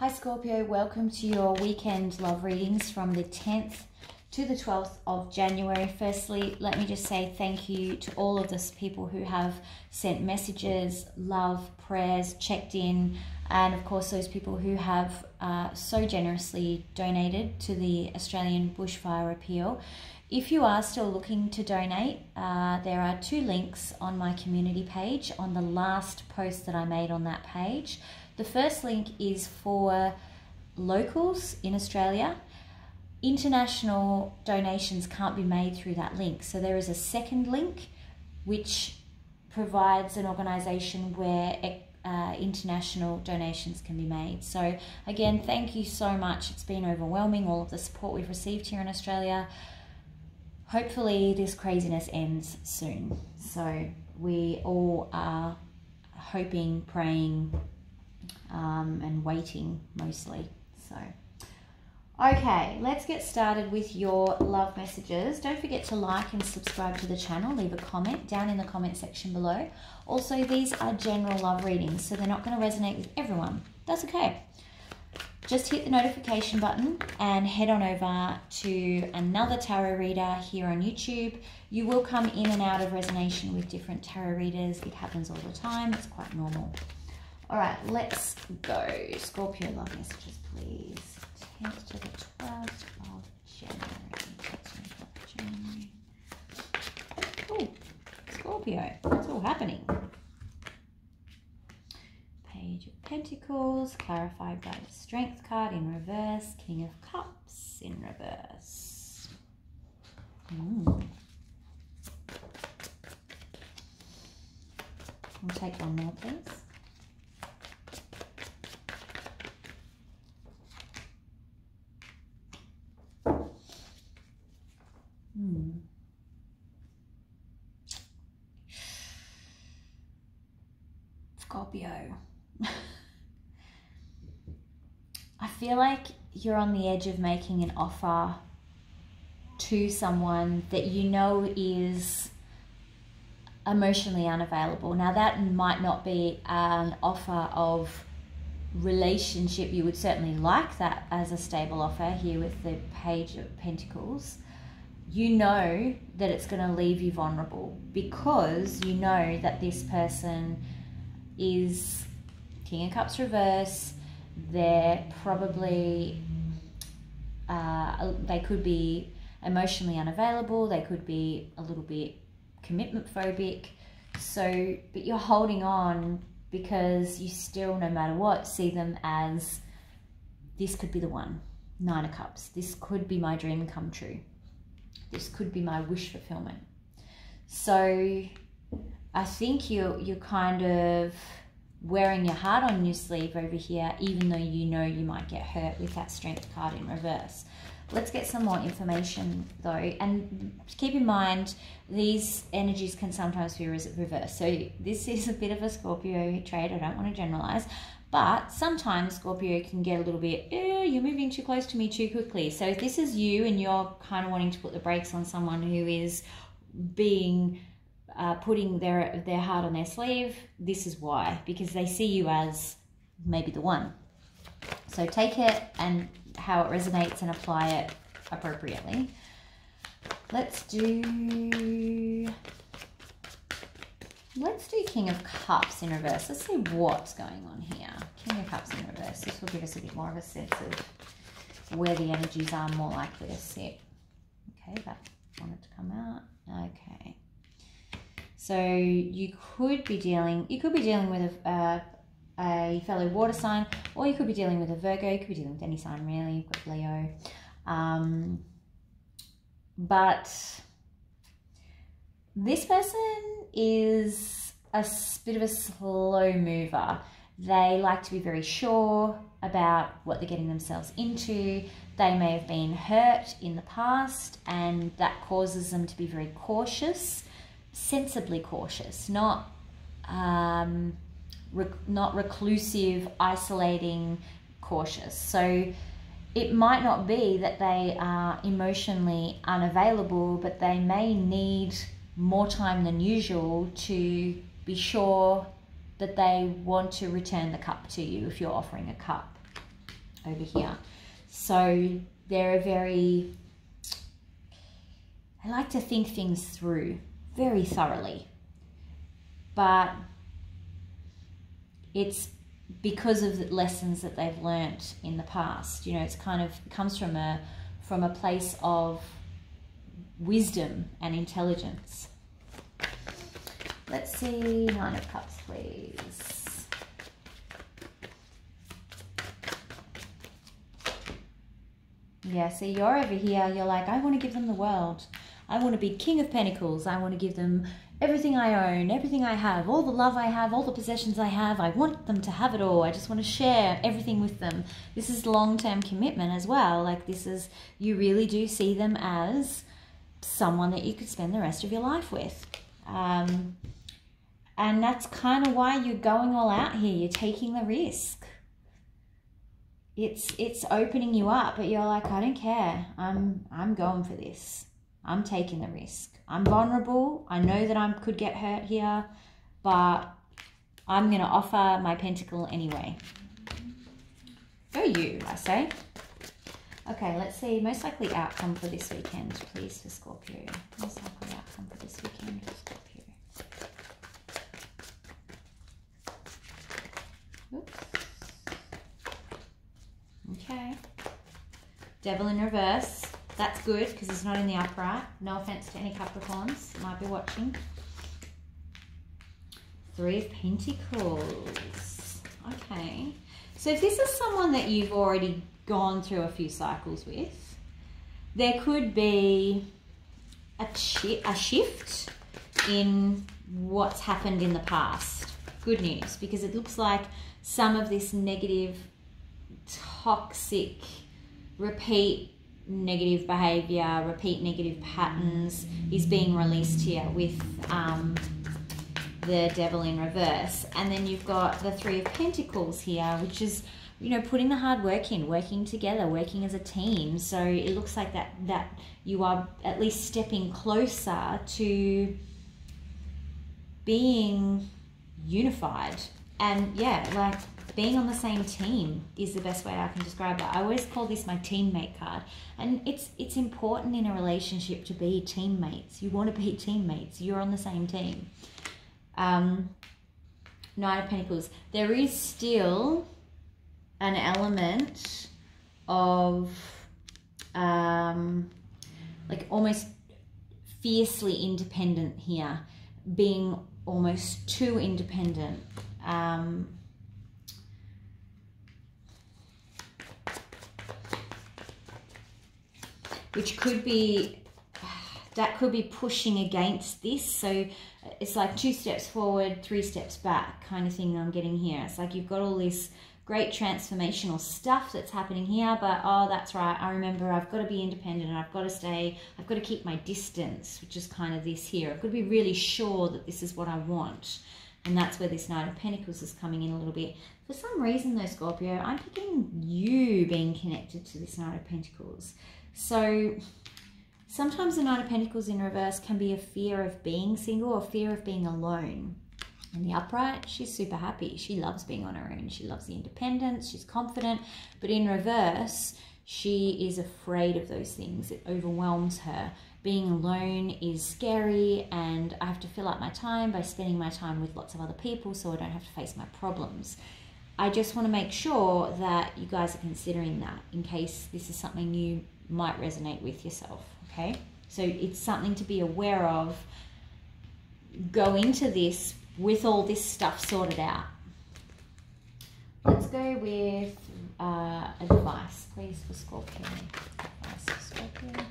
Hi Scorpio, welcome to your weekend love readings from the 10th to the 12th of January. Firstly, let me just say thank you to all of those people who have sent messages, love, prayers, checked in, and of course those people who have uh, so generously donated to the Australian bushfire appeal. If you are still looking to donate, uh, there are two links on my community page on the last post that I made on that page. The first link is for locals in Australia. International donations can't be made through that link. So there is a second link which provides an organisation where uh, international donations can be made. So again, thank you so much. It's been overwhelming, all of the support we've received here in Australia hopefully this craziness ends soon. So we all are hoping, praying, um, and waiting mostly. So, okay, let's get started with your love messages. Don't forget to like and subscribe to the channel. Leave a comment down in the comment section below. Also, these are general love readings, so they're not going to resonate with everyone. That's okay just hit the notification button and head on over to another tarot reader here on YouTube. You will come in and out of resonation with different tarot readers. It happens all the time. It's quite normal. All right, let's go. Scorpio love messages, please. 10th to the 12th of January. Oh, Scorpio. What's all happening? Page of Pentacles, clarified by the Strength card in reverse, King of Cups in reverse. Mm. We'll take one more, please. Hmm. Scorpio. I feel like you're on the edge of making an offer to someone that you know is emotionally unavailable. Now, that might not be an offer of relationship. You would certainly like that as a stable offer here with the Page of Pentacles. You know that it's going to leave you vulnerable because you know that this person is King of Cups reverse they're probably uh, they could be emotionally unavailable they could be a little bit commitment phobic. So but you're holding on because you still no matter what see them as this could be the one. Nine of cups. This could be my dream come true. This could be my wish fulfillment. So i think you you're kind of wearing your heart on your sleeve over here, even though you know you might get hurt with that strength card in reverse. Let's get some more information though. And keep in mind, these energies can sometimes be reversed. So this is a bit of a Scorpio trade. I don't want to generalize. But sometimes Scorpio can get a little bit, eh, you're moving too close to me too quickly. So if this is you and you're kind of wanting to put the brakes on someone who is being uh, putting their their heart on their sleeve, this is why because they see you as maybe the one. So take it and how it resonates and apply it appropriately. Let's do let's do King of Cups in reverse. Let's see what's going on here. King of Cups in reverse. This will give us a bit more of a sense of where the energies are more likely to sit. Okay, that wanted to come out. So you could be dealing, you could be dealing with a, uh, a fellow water sign, or you could be dealing with a Virgo. You could be dealing with any sign really. You've got Leo, um, but this person is a bit of a slow mover. They like to be very sure about what they're getting themselves into. They may have been hurt in the past, and that causes them to be very cautious sensibly cautious, not um, rec- not reclusive, isolating, cautious. So it might not be that they are emotionally unavailable, but they may need more time than usual to be sure that they want to return the cup to you if you're offering a cup. over here. So they're a very, I like to think things through very thoroughly. But it's because of the lessons that they've learnt in the past. You know, it's kind of comes from a from a place of wisdom and intelligence. Let's see, Nine of Cups, please. Yeah, see, you're over here, you're like, I want to give them the world. I want to be King of Pentacles. I want to give them everything I own, everything I have, all the love I have, all the possessions I have. I want them to have it all. I just want to share everything with them. This is long term commitment as well. Like, this is, you really do see them as someone that you could spend the rest of your life with. Um, and that's kind of why you're going all out here. You're taking the risk. It's it's opening you up, but you're like, I don't care. I'm I'm going for this. I'm taking the risk. I'm vulnerable. I know that I could get hurt here, but I'm going to offer my pentacle anyway. Go you, I say. Okay, let's see. Most likely outcome for this weekend, please, for Scorpio. Most likely outcome for this weekend for Scorpio. Oops. Okay. Devil in reverse. That's good because it's not in the upright. No offense to any Capricorns might be watching. Three of Pentacles. Okay. So if this is someone that you've already gone through a few cycles with, there could be a, a shift in what's happened in the past. Good news, because it looks like some of this negative, toxic, repeat negative behavior, repeat negative patterns is being released here with um, the devil in reverse. And then you've got the three of pentacles here, which is, you know, putting the hard work in, working together, working as a team. So it looks like that, that you are at least stepping closer to being unified. And yeah, like being on the same team is the best way I can describe it. I always call this my teammate card. And it's it's important in a relationship to be teammates. You want to be teammates. You're on the same team. Um, Nine of Pentacles. There is still an element of um, like almost fiercely independent here, being almost too independent. Um, which could be that could be pushing against this. So it's like two steps forward three steps back kind of thing i'm getting here. It's like you've got all this great transformational stuff that's happening here but oh that's right. I remember i've got to be independent and i've got to stay i've got to keep my distance which is kind of this here. I've got to be really sure that this is what i want and that's where this Knight of Pentacles is coming in a little bit. For some reason though, Scorpio, I'm picking you being connected to this Knight of Pentacles. So sometimes the Nine of Pentacles in reverse can be a fear of being single or fear of being alone. In the upright, she's super happy. She loves being on her own. She loves the independence. She's confident. But in reverse, she is afraid of those things. It overwhelms her. Being alone is scary, and I have to fill up my time by spending my time with lots of other people so I don't have to face my problems. I just want to make sure that you guys are considering that in case this is something you might resonate with yourself. Okay, so it's something to be aware of. Go into this with all this stuff sorted out. Let's go with uh, advice, please, for Scorpio. Advice for Scorpio.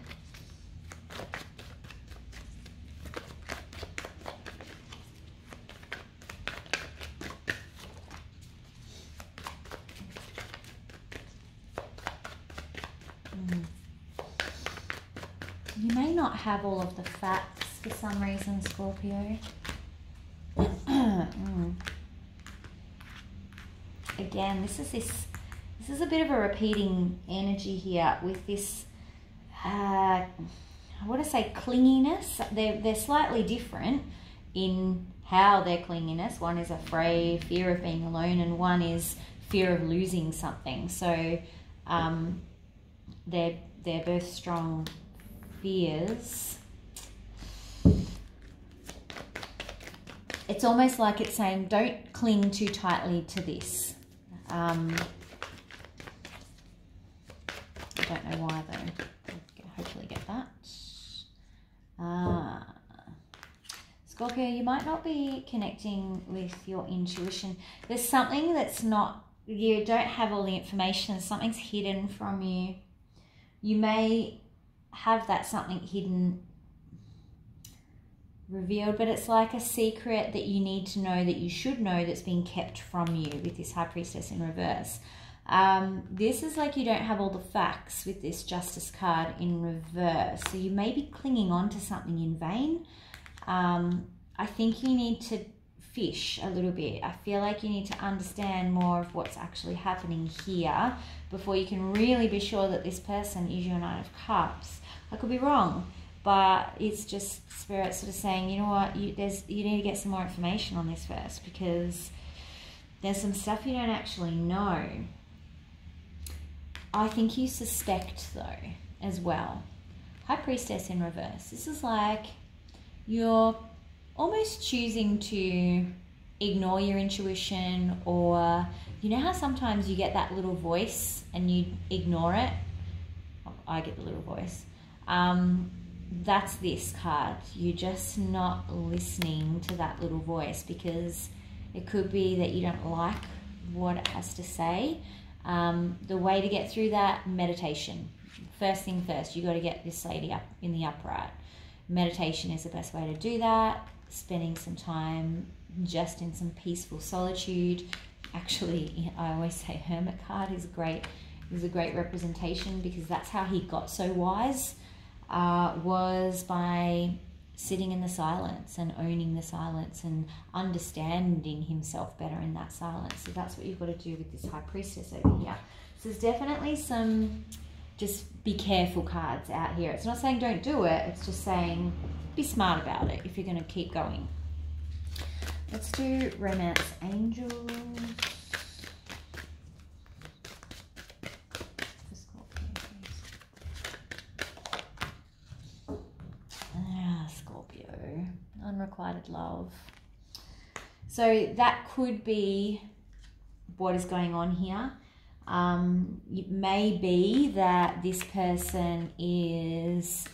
Not have all of the facts for some reason, Scorpio. mm. Again, this is this this is a bit of a repeating energy here with this uh, I want to say clinginess. They're they're slightly different in how their clinginess. One is afraid, fear of being alone, and one is fear of losing something. So um, they're, they're both strong fears. It's almost like it's saying, don't cling too tightly to this. Um, I don't know why though. hopefully get that. Ah. Scorpio, you might not be connecting with your intuition. There's something that's not, you don't have all the information, something's hidden from you. You may have that something hidden revealed, but it's like a secret that you need to know that you should know that's being kept from you with this High Priestess in reverse. Um, this is like you don't have all the facts with this Justice card in reverse. So you may be clinging on to something in vain. Um, I think you need to fish a little bit. I feel like you need to understand more of what's actually happening here before you can really be sure that this person is your Nine of Cups. I could be wrong, but it's just Spirit sort of saying, you know what, you, there's, you need to get some more information on this first because there's some stuff you don't actually know. I think you suspect though as well. High Priestess in reverse. This is like you're almost choosing to ignore your intuition or you know how sometimes you get that little voice and you ignore it? I get the little voice. Um, that's this card. You're just not listening to that little voice because it could be that you don't like what it has to say um, the way to get through that, meditation. First thing first, you got to get this lady up in the upright. Meditation is the best way to do that. Spending some time just in some peaceful solitude. Actually, I always say hermit card is great. Is a great representation because that's how he got so wise. Uh, was by sitting in the silence and owning the silence and understanding himself better in that silence. So that's what you've got to do with this high priestess over here. So there's definitely some just be careful cards out here. It's not saying don't do it, it's just saying be smart about it if you're going to keep going. Let's do romance angels. Scorpio, unrequited love. So that could be what is going on here. Um, it may be that this person is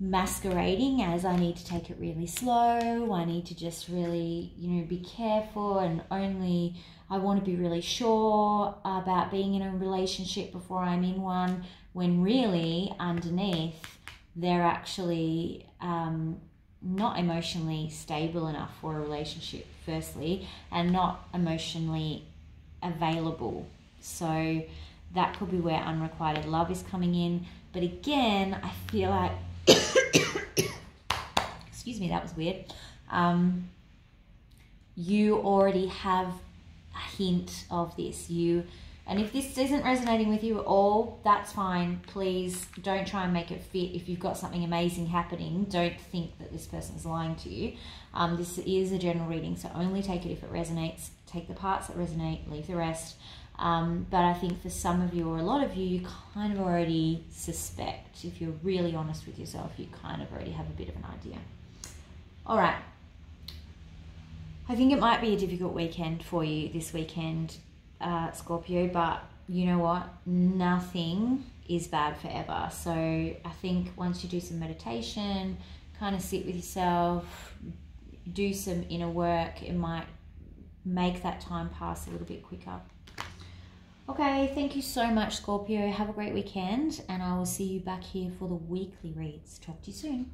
masquerading as I need to take it really slow. I need to just really, you know, be careful and only I want to be really sure about being in a relationship before I'm in one. When really underneath, they're actually um, not emotionally stable enough for a relationship, firstly, and not emotionally available. So that could be where unrequited love is coming in. But again, I feel like, excuse me, that was weird. Um, you already have a hint of this. You and if this isn't resonating with you at all, that's fine. Please don't try and make it fit. If you've got something amazing happening, don't think that this person's lying to you. Um, this is a general reading, so only take it if it resonates. Take the parts that resonate, leave the rest. Um, but I think for some of you or a lot of you, you kind of already suspect. If you're really honest with yourself, you kind of already have a bit of an idea. All right. I think it might be a difficult weekend for you this weekend uh, Scorpio, but you know what? Nothing is bad forever. So I think once you do some meditation, kind of sit with yourself, do some inner work, it might make that time pass a little bit quicker. Okay, thank you so much, Scorpio. Have a great weekend, and I will see you back here for the weekly reads. Talk to you soon. Bye.